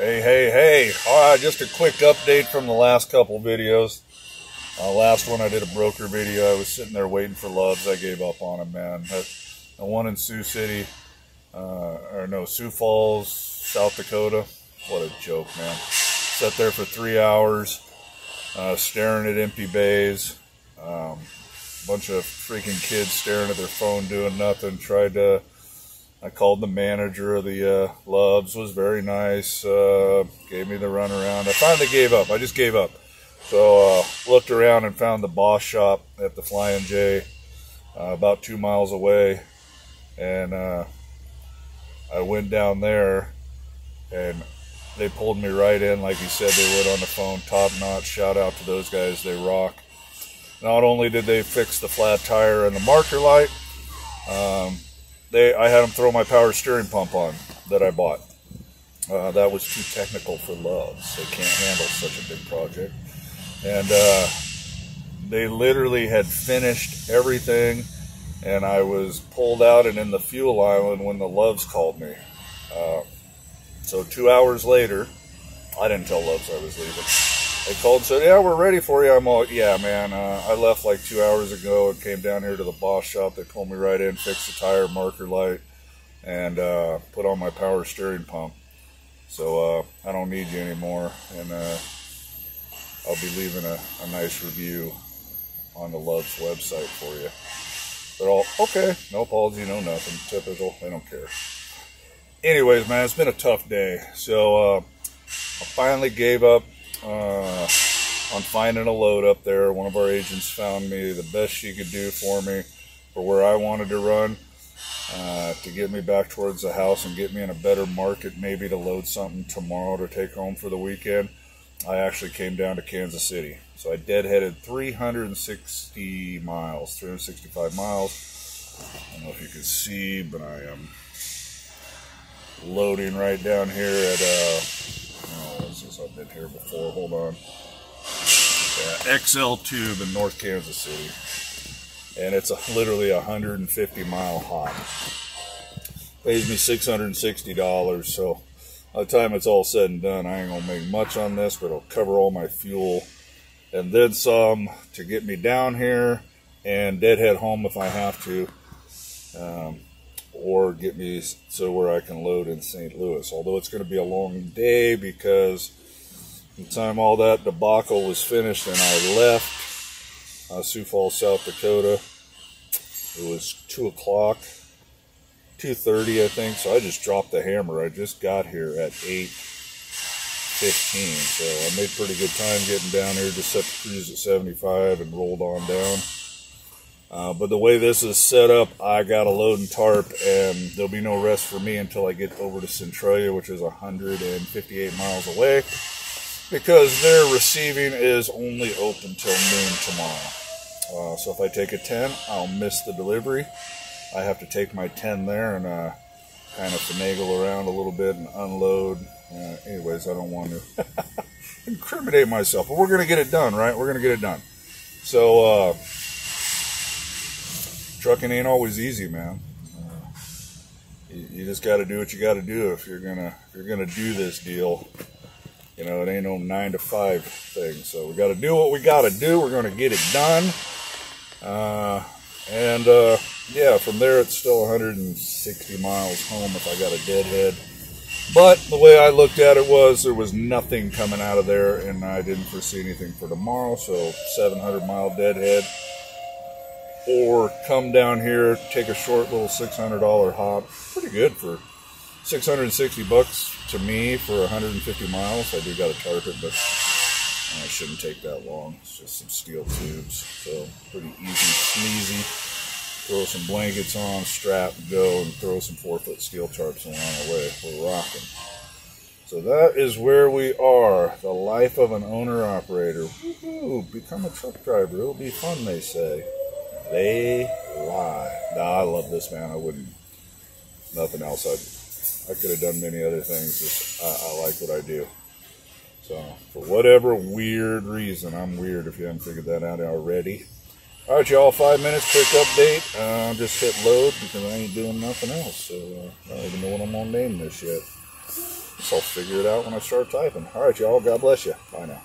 Hey, hey, hey. All right, just a quick update from the last couple videos. Uh, last one I did a broker video. I was sitting there waiting for loves. I gave up on them, man. The one in Sioux City, uh, or no, Sioux Falls, South Dakota. What a joke, man. Sat there for three hours, uh, staring at empty bays. Um, bunch of freaking kids staring at their phone doing nothing. Tried to I called the manager of the uh, Loves, was very nice, uh, gave me the runaround. I finally gave up. I just gave up. So uh, looked around and found the boss shop at the Flying J, uh, about two miles away, and uh, I went down there, and they pulled me right in like he said they would on the phone. Top notch. Shout out to those guys. They rock. Not only did they fix the flat tire and the marker light. Um, they I had them throw my power steering pump on that I bought. Uh, that was too technical for Loves. They can't handle such a big project. And uh, they literally had finished everything, and I was pulled out and in the fuel island when the Loves called me. Uh, so two hours later, I didn't tell Loves I was leaving. They called said, "Yeah, we're ready for you." I'm all, "Yeah, man. Uh, I left like two hours ago and came down here to the boss shop. They pulled me right in, fixed the tire marker light, and uh, put on my power steering pump. So uh, I don't need you anymore, and uh, I'll be leaving a, a nice review on the Love's website for you." They're all okay, no apology, no nothing. Typical. They don't care. Anyways, man, it's been a tough day. So uh, I finally gave up uh, on finding a load up there. One of our agents found me the best she could do for me for where I wanted to run uh, to get me back towards the house and get me in a better market, maybe to load something tomorrow to take home for the weekend. I actually came down to Kansas City. So I deadheaded 360 miles, 365 miles. I don't know if you can see, but I am loading right down here at uh, been here before. Hold on. Yeah, XL Tube in North Kansas City. And it's a, literally a 150 mile hop. Pays me $660. So by the time it's all said and done, I ain't to make much on this, but it'll cover all my fuel and then some to get me down here and deadhead home if I have to. Um, or get me so where I can load in St. Louis. Although it's going to be a long day because the time all that debacle was finished and I left uh, Sioux Falls, South Dakota, it was 2 o'clock, 2.30 I think, so I just dropped the hammer. I just got here at 8.15, so I made pretty good time getting down here, just set the cruise at 75 and rolled on down. Uh, but the way this is set up, I got a load and tarp, and there'll be no rest for me until I get over to Centralia, which is 158 miles away because their receiving is only open till noon tomorrow. Uh, so if I take a 10, I'll miss the delivery. I have to take my 10 there and uh, kind of finagle around a little bit and unload. Uh, anyways, I don't want to incriminate myself, but we're going to get it done, right? We're going to get it done. So, uh, trucking ain't always easy, man. Uh, you, you just got to do what you got to do if you're gonna if you're gonna do this deal. You know, it ain't no nine to five thing. So we got to do what we got to do. We're going to get it done. Uh, and uh, yeah, from there it's still 160 miles home if I got a deadhead. But the way I looked at it was there was nothing coming out of there, and I didn't foresee anything for tomorrow. So 700 mile deadhead, or come down here, take a short little $600 hop. Pretty good for 660 bucks to me for 150 miles. I do got a tarp it, but uh, it shouldn't take that long. It's just some steel tubes, so pretty easy, sneezy. Throw some blankets on, strap, go, and throw some four-foot steel tarps along the way. We're rocking. So that is where we are. The life of an owner-operator. Woohoo! Become a truck driver. It'll be fun, they say. They lie. Nah, I love this, man. I wouldn't. Nothing else. I'd I could have done many other things. Just, I, I like what I do. So, for whatever weird reason, I'm weird if you haven't figured that out already. All right, y'all, five minutes, quick update. Uh, just hit load because I ain't doing nothing else. So, uh, I don't even know what I'm going to name this yet. Guess I'll figure it out when I start typing. All right, y'all. God bless you. Bye now.